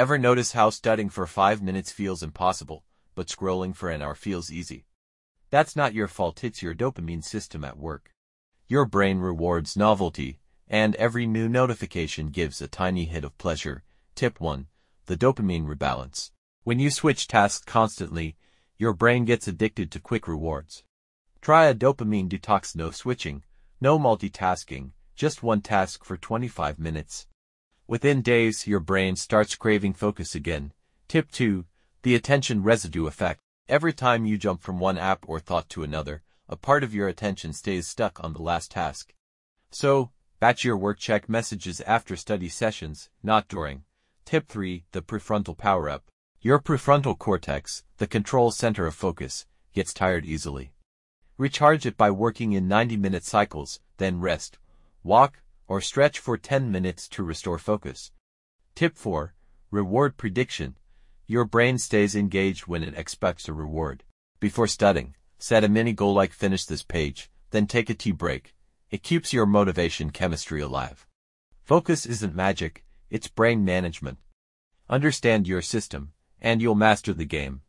Ever notice how studying for 5 minutes feels impossible, but scrolling for an hour feels easy? That's not your fault, it's your dopamine system at work. Your brain rewards novelty, and every new notification gives a tiny hit of pleasure. Tip 1. The dopamine rebalance. When you switch tasks constantly, your brain gets addicted to quick rewards. Try a dopamine detox no switching, no multitasking, just one task for 25 minutes. Within days, your brain starts craving focus again. Tip 2. The attention residue effect. Every time you jump from one app or thought to another, a part of your attention stays stuck on the last task. So, batch your work check messages after study sessions, not during. Tip 3. The prefrontal power-up. Your prefrontal cortex, the control center of focus, gets tired easily. Recharge it by working in 90-minute cycles, then rest, walk, or stretch for 10 minutes to restore focus. Tip 4. Reward prediction. Your brain stays engaged when it expects a reward. Before studying, set a mini goal like finish this page, then take a tea break. It keeps your motivation chemistry alive. Focus isn't magic, it's brain management. Understand your system, and you'll master the game.